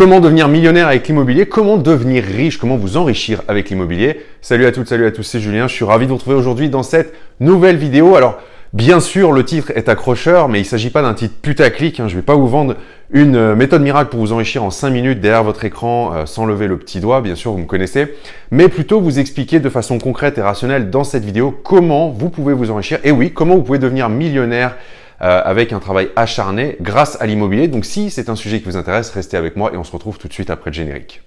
Comment devenir millionnaire avec l'immobilier? Comment devenir riche? Comment vous enrichir avec l'immobilier? Salut à toutes, salut à tous, c'est Julien. Je suis ravi de vous retrouver aujourd'hui dans cette nouvelle vidéo. Alors, bien sûr, le titre est accrocheur, mais il ne s'agit pas d'un titre putaclic. Hein. Je ne vais pas vous vendre une euh, méthode miracle pour vous enrichir en 5 minutes derrière votre écran euh, sans lever le petit doigt. Bien sûr, vous me connaissez. Mais plutôt vous expliquer de façon concrète et rationnelle dans cette vidéo comment vous pouvez vous enrichir. Et oui, comment vous pouvez devenir millionnaire euh, avec un travail acharné grâce à l'immobilier. Donc si c'est un sujet qui vous intéresse, restez avec moi et on se retrouve tout de suite après le générique.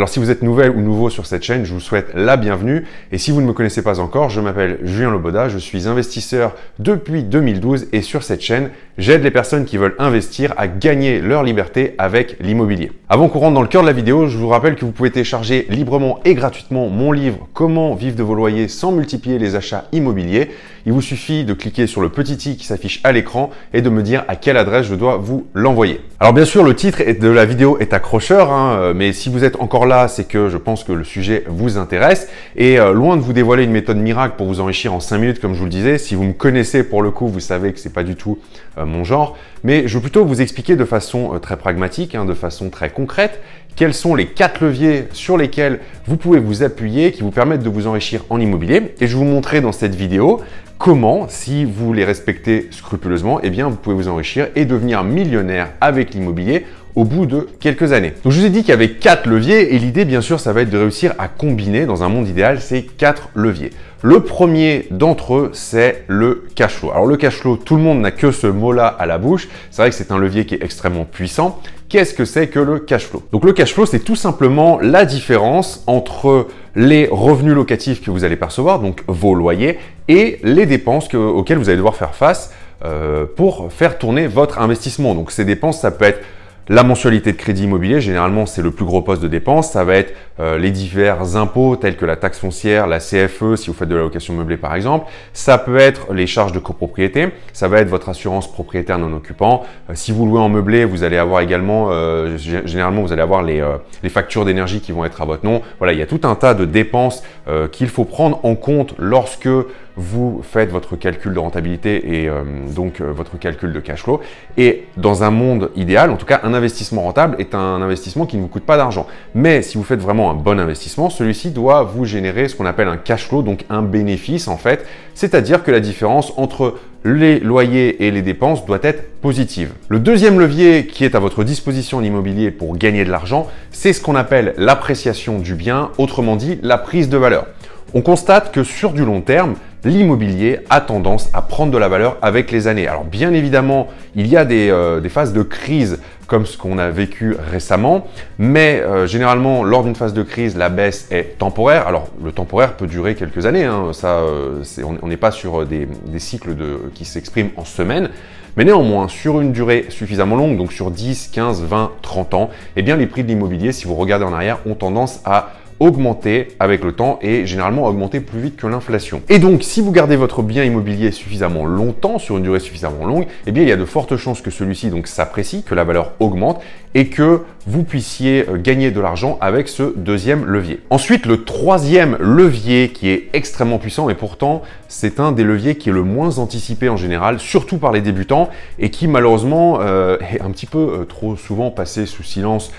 Alors si vous êtes nouvelle ou nouveau sur cette chaîne, je vous souhaite la bienvenue. Et si vous ne me connaissez pas encore, je m'appelle Julien Loboda, je suis investisseur depuis 2012 et sur cette chaîne, j'aide les personnes qui veulent investir à gagner leur liberté avec l'immobilier. Avant qu'on rentre dans le cœur de la vidéo, je vous rappelle que vous pouvez télécharger librement et gratuitement mon livre Comment vivre de vos loyers sans multiplier les achats immobiliers. Il vous suffit de cliquer sur le petit i qui s'affiche à l'écran et de me dire à quelle adresse je dois vous l'envoyer. Alors bien sûr, le titre de la vidéo est accrocheur, hein, mais si vous êtes encore là, c'est que je pense que le sujet vous intéresse. Et euh, loin de vous dévoiler une méthode miracle pour vous enrichir en 5 minutes, comme je vous le disais, si vous me connaissez pour le coup, vous savez que c'est pas du tout euh, mon genre. Mais je veux plutôt vous expliquer de façon euh, très pragmatique, hein, de façon très concrète, quels sont les quatre leviers sur lesquels vous pouvez vous appuyer qui vous permettent de vous enrichir en immobilier. Et je vous montrer dans cette vidéo comment, si vous les respectez scrupuleusement, eh bien, vous pouvez vous enrichir et devenir millionnaire avec l'immobilier au bout de quelques années. Donc je vous ai dit qu'il y avait quatre leviers et l'idée bien sûr ça va être de réussir à combiner dans un monde idéal ces quatre leviers. Le premier d'entre eux c'est le cash flow. Alors le cash flow, tout le monde n'a que ce mot-là à la bouche. C'est vrai que c'est un levier qui est extrêmement puissant. Qu'est-ce que c'est que le cash flow? Donc le cash flow c'est tout simplement la différence entre les revenus locatifs que vous allez percevoir, donc vos loyers, et les dépenses auxquelles vous allez devoir faire face euh, pour faire tourner votre investissement. Donc ces dépenses, ça peut être la mensualité de crédit immobilier, généralement, c'est le plus gros poste de dépense. Ça va être euh, les divers impôts tels que la taxe foncière, la CFE, si vous faites de la location meublée par exemple. Ça peut être les charges de copropriété. Ça va être votre assurance propriétaire non occupant. Euh, si vous louez en meublé, vous allez avoir également, euh, généralement, vous allez avoir les, les factures d'énergie qui vont être à votre nom. Voilà, il y a tout un tas de dépenses qu'il faut prendre en compte lorsque vous faites votre calcul de rentabilité et donc votre calcul de cash flow. Et dans un monde idéal, en tout cas, un investissement rentable est un investissement qui ne vous coûte pas d'argent. Mais si vous faites vraiment un bon investissement, celui-ci doit vous générer ce qu'on appelle un cash flow, donc un bénéfice en fait. C'est-à-dire que la différence entre les loyers et les dépenses doit être positive. Le deuxième levier qui est à votre disposition en immobilier pour gagner de l'argent, c'est ce qu'on appelle l'appréciation du bien, autrement dit la prise de valeur. On constate que sur du long terme, l'immobilier a tendance à prendre de la valeur avec les années. Alors bien évidemment, il y a des, euh, phases de crise comme ce qu'on a vécu récemment, mais euh, généralement lors d'une phase de crise, la baisse est temporaire. Alors le temporaire peut durer quelques années, hein. ça, euh, on n'est pas sur des, cycles qui s'expriment en semaines, mais néanmoins, sur une durée suffisamment longue, donc sur 10, 15, 20, 30 ans, eh bien les prix de l'immobilier, si vous regardez en arrière, ont tendance à augmenter avec le temps et généralement augmenter plus vite que l'inflation. Et donc, si vous gardez votre bien immobilier suffisamment longtemps, sur une durée suffisamment longue, eh bien, il y a de fortes chances que celui-ci s'apprécie, que la valeur augmente et que vous puissiez euh, gagner de l'argent avec ce deuxième levier. Ensuite, le troisième levier qui est extrêmement puissant et pourtant c'est un des leviers qui est le moins anticipé en général, surtout par les débutants et qui malheureusement euh, est un petit peu euh, trop souvent passé sous silence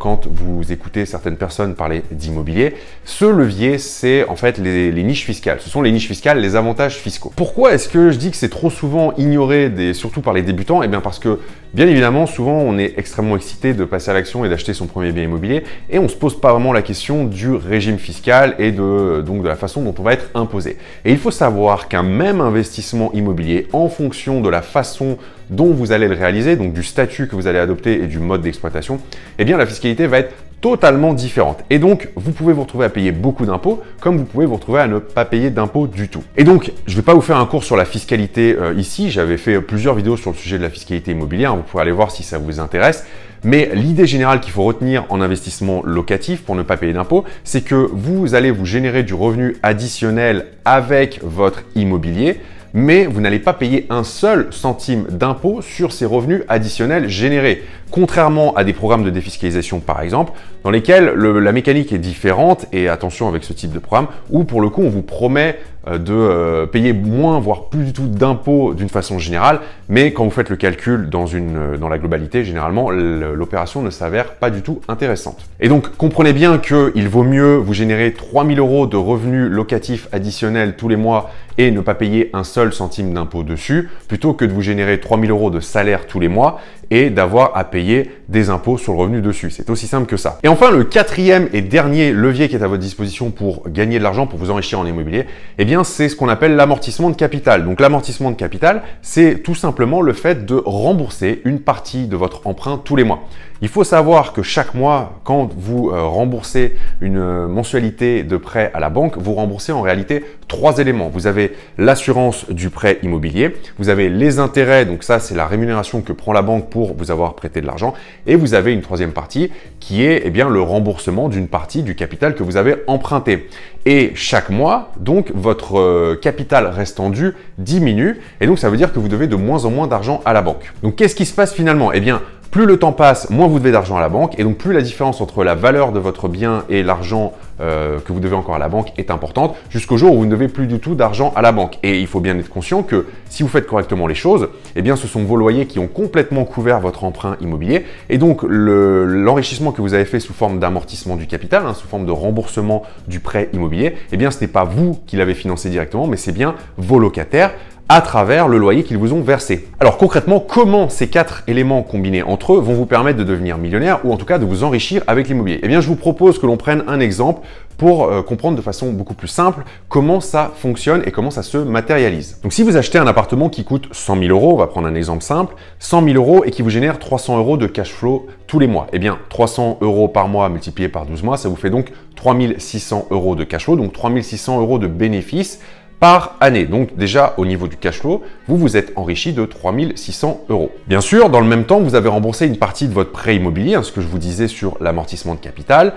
quand vous écoutez certaines personnes parler d'immobilier. Ce levier, c'est en fait les, niches fiscales. Ce sont les niches fiscales, les avantages fiscaux. Pourquoi est-ce que je dis que c'est trop souvent ignoré, surtout par les débutants? Eh bien parce que, bien évidemment, souvent on est extrêmement excité de passer à l'action et d'acheter son premier bien immobilier et on se pose pas vraiment la question du régime fiscal et de, donc de la façon dont on va être imposé. Et il faut savoir qu'un même investissement immobilier, en fonction de la façon dont vous allez le réaliser, donc du statut que vous allez adopter et du mode d'exploitation, eh bien la fiscalité va être totalement différente. Et donc, vous pouvez vous retrouver à payer beaucoup d'impôts, comme vous pouvez vous retrouver à ne pas payer d'impôts du tout. Et donc, je ne vais pas vous faire un cours sur la fiscalité euh, ici, j'avais fait plusieurs vidéos sur le sujet de la fiscalité immobilière, vous pouvez aller voir si ça vous intéresse. Mais l'idée générale qu'il faut retenir en investissement locatif pour ne pas payer d'impôts, c'est que vous allez vous générer du revenu additionnel avec votre immobilier mais vous n'allez pas payer un seul centime d'impôt sur ces revenus additionnels générés. Contrairement à des programmes de défiscalisation par exemple, dans lesquels la mécanique est différente, et attention avec ce type de programme, où pour le coup on vous promet de euh, payer moins, voire plus du tout d'impôts d'une façon générale, mais quand vous faites le calcul dans, euh, la globalité, généralement, l'opération ne s'avère pas du tout intéressante. Et donc, comprenez bien qu'il vaut mieux vous générer 3000 euros de revenus locatifs additionnels tous les mois et ne pas payer un seul centime d'impôt dessus, plutôt que de vous générer 3000 euros de salaire tous les mois et d'avoir à payer des impôts sur le revenu dessus. C'est aussi simple que ça. Et enfin, le quatrième et dernier levier qui est à votre disposition pour gagner de l'argent, pour vous enrichir en immobilier, eh bien, c'est ce qu'on appelle l'amortissement de capital. Donc, l'amortissement de capital, c'est tout simplement le fait de rembourser une partie de votre emprunt tous les mois. Il faut savoir que chaque mois, quand vous euh, remboursez une euh, mensualité de prêt à la banque, vous remboursez en réalité trois éléments. Vous avez l'assurance du prêt immobilier, vous avez les intérêts, donc ça c'est la rémunération que prend la banque vous avoir prêté de l'argent, et vous avez une troisième partie qui est eh bien, le remboursement d'une partie du capital que vous avez emprunté. Et chaque mois, donc votre euh, capital restant dû diminue, et donc ça veut dire que vous devez de moins en moins d'argent à la banque. Donc qu'est-ce qui se passe finalement? Eh bien, plus le temps passe, moins vous devez d'argent à la banque, et donc plus la différence entre la valeur de votre bien et l'argent euh, que vous devez encore à la banque est importante, jusqu'au jour où vous ne devez plus du tout d'argent à la banque. Et il faut bien être conscient que si vous faites correctement les choses, eh bien ce sont vos loyers qui ont complètement couvert votre emprunt immobilier, et donc l'enrichissement que vous avez fait sous forme d'amortissement du capital, hein, sous forme de remboursement du prêt immobilier, eh bien ce n'est pas vous qui l'avez financé directement, mais c'est bien vos locataires à travers le loyer qu'ils vous ont versé. Alors concrètement, comment ces quatre éléments combinés entre eux vont vous permettre de devenir millionnaire ou en tout cas de vous enrichir avec l'immobilier? Eh bien, je vous propose que l'on prenne un exemple pour euh, comprendre de façon beaucoup plus simple comment ça fonctionne et comment ça se matérialise. Donc si vous achetez un appartement qui coûte 100 000 euros, on va prendre un exemple simple, 100 000 euros et qui vous génère 300 euros de cash flow tous les mois. Eh bien, 300 euros par mois multiplié par 12 mois, ça vous fait donc 3600 euros de cash flow, donc 3600 euros de bénéfices par année. Donc déjà au niveau du cash flow, vous vous êtes enrichi de 3600 euros. Bien sûr, dans le même temps, vous avez remboursé une partie de votre prêt immobilier, hein, ce que je vous disais sur l'amortissement de capital.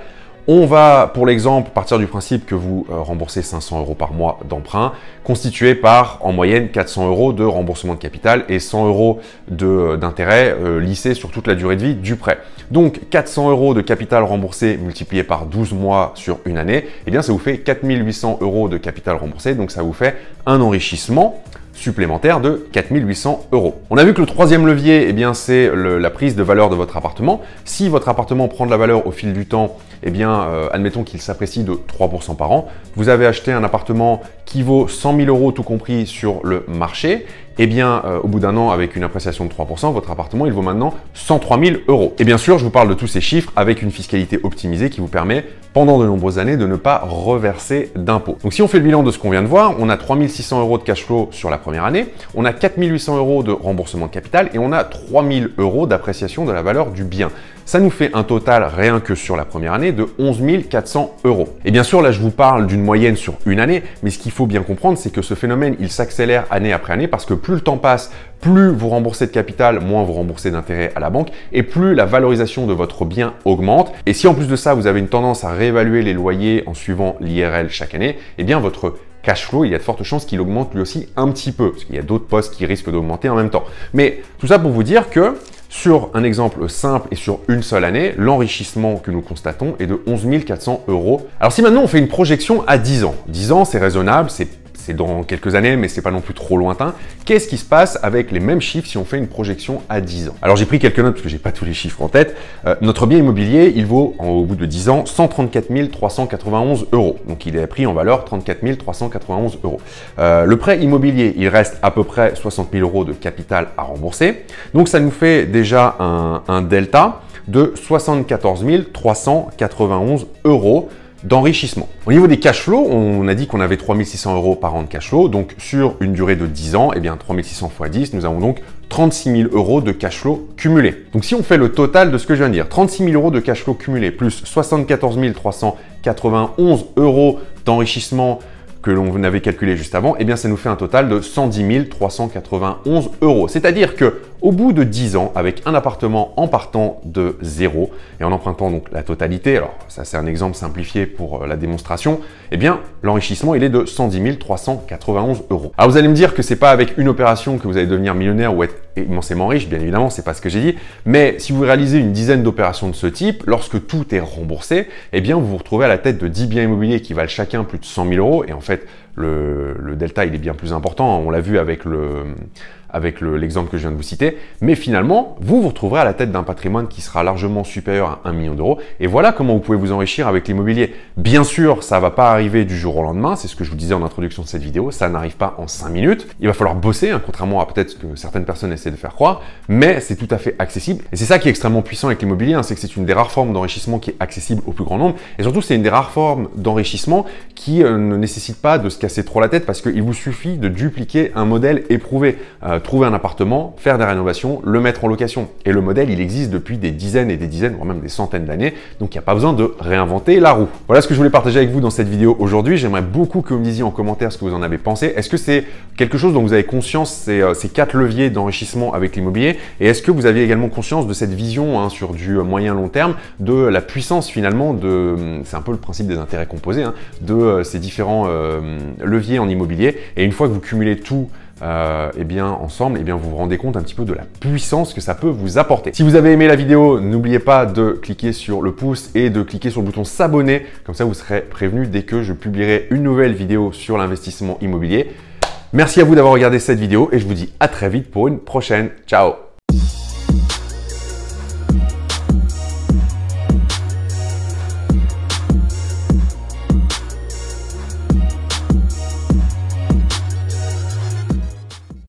On va, pour l'exemple, partir du principe que vous euh, remboursez 500 euros par mois d'emprunt, constitué par en moyenne 400 euros de remboursement de capital et 100 euros euh, d'intérêt euh, lissés sur toute la durée de vie du prêt. Donc 400 euros de capital remboursé multiplié par 12 mois sur une année, eh bien ça vous fait 4800 euros de capital remboursé, donc ça vous fait un enrichissement supplémentaire de 4800 euros. On a vu que le troisième levier, eh c'est la prise de valeur de votre appartement. Si votre appartement prend de la valeur au fil du temps, eh euh, admettons qu'il s'apprécie de 3% par an. Vous avez acheté un appartement qui vaut 100 000 euros tout compris sur le marché. Eh bien, euh, au bout d'un an, avec une appréciation de 3%, votre appartement, il vaut maintenant 103 000 euros. Et bien sûr, je vous parle de tous ces chiffres avec une fiscalité optimisée qui vous permet, pendant de nombreuses années, de ne pas reverser d'impôts. Donc, si on fait le bilan de ce qu'on vient de voir, on a 3600 euros de cash flow sur la première année, on a 4800 euros de remboursement de capital et on a 3000 euros d'appréciation de la valeur du bien. Ça nous fait un total, rien que sur la première année, de 11 400 euros. Et bien sûr, là, je vous parle d'une moyenne sur une année, mais ce qu'il faut bien comprendre, c'est que ce phénomène, il s'accélère année après année parce que plus le temps passe, plus vous remboursez de capital, moins vous remboursez d'intérêt à la banque, et plus la valorisation de votre bien augmente. Et si en plus de ça, vous avez une tendance à réévaluer les loyers en suivant l'IRL chaque année, eh bien votre cash flow, il y a de fortes chances qu'il augmente lui aussi un petit peu, parce qu'il y a d'autres postes qui risquent d'augmenter en même temps. Mais tout ça pour vous dire que sur un exemple simple et sur une seule année, l'enrichissement que nous constatons est de 11 400 euros. Alors si maintenant on fait une projection à 10 ans, 10 ans c'est raisonnable, c'est c'est dans quelques années, mais c'est pas non plus trop lointain. Qu'est-ce qui se passe avec les mêmes chiffres si on fait une projection à 10 ans? Alors j'ai pris quelques notes parce que j'ai pas tous les chiffres en tête. Euh, notre bien immobilier, il vaut au bout de 10 ans 134 391 euros. Donc il est pris en valeur 34 391 euros. Euh, le prêt immobilier, il reste à peu près 60 000 euros de capital à rembourser. Donc ça nous fait déjà un, un delta de 74 391 euros d'enrichissement. Au niveau des cash flows, on a dit qu'on avait 3600 euros par an de cash flow. Donc sur une durée de 10 ans, eh bien 3600 x 10, nous avons donc 36 000 euros de cash flow cumulé. Donc si on fait le total de ce que je viens de dire, 36 000 euros de cash flow cumulé plus 74 391 euros d'enrichissement que l'on avait calculé juste avant, eh bien ça nous fait un total de 110 391 euros. C'est-à-dire que au bout de 10 ans, avec un appartement en partant de zéro et en empruntant donc la totalité, alors ça c'est un exemple simplifié pour euh, la démonstration, eh bien l'enrichissement il est de 110 391 euros. Alors vous allez me dire que c'est pas avec une opération que vous allez devenir millionnaire ou être immensément riche, bien évidemment, c'est pas ce que j'ai dit, mais si vous réalisez une dizaine d'opérations de ce type, lorsque tout est remboursé, eh bien vous vous retrouvez à la tête de 10 biens immobiliers qui valent chacun plus de 100 000 euros. Et en fait le, le delta il est bien plus important, on l'a vu avec le avec l'exemple que je viens de vous citer. Mais finalement, vous vous retrouverez à la tête d'un patrimoine qui sera largement supérieur à 1 million d'euros. Et voilà comment vous pouvez vous enrichir avec l'immobilier. Bien sûr, ça ne va pas arriver du jour au lendemain. C'est ce que je vous disais en introduction de cette vidéo. Ça n'arrive pas en 5 minutes. Il va falloir bosser, hein, contrairement à peut-être ce que certaines personnes essaient de faire croire. Mais c'est tout à fait accessible. Et c'est ça qui est extrêmement puissant avec l'immobilier. Hein, c'est que c'est une des rares formes d'enrichissement qui est accessible au plus grand nombre. Et surtout, c'est une des rares formes d'enrichissement qui euh, ne nécessite pas de se casser trop la tête parce qu'il vous suffit de dupliquer un modèle éprouvé. Euh, trouver un appartement, faire des rénovations, le mettre en location. Et le modèle, il existe depuis des dizaines et des dizaines, voire même des centaines d'années, donc il n'y a pas besoin de réinventer la roue. Voilà ce que je voulais partager avec vous dans cette vidéo aujourd'hui. J'aimerais beaucoup que vous me disiez en commentaire ce que vous en avez pensé. Est-ce que c'est quelque chose dont vous avez conscience, ces, euh, quatre leviers d'enrichissement avec l'immobilier? Et est-ce que vous aviez également conscience de cette vision hein, sur du moyen long terme, de la puissance finalement de, c'est un peu le principe des intérêts composés, hein, de euh, ces différents euh, leviers en immobilier? Et une fois que vous cumulez tout euh, eh bien, ensemble, eh bien, vous vous rendez compte un petit peu de la puissance que ça peut vous apporter. Si vous avez aimé la vidéo, n'oubliez pas de cliquer sur le pouce et de cliquer sur le bouton s'abonner. Comme ça, vous serez prévenu dès que je publierai une nouvelle vidéo sur l'investissement immobilier. Merci à vous d'avoir regardé cette vidéo et je vous dis à très vite pour une prochaine. Ciao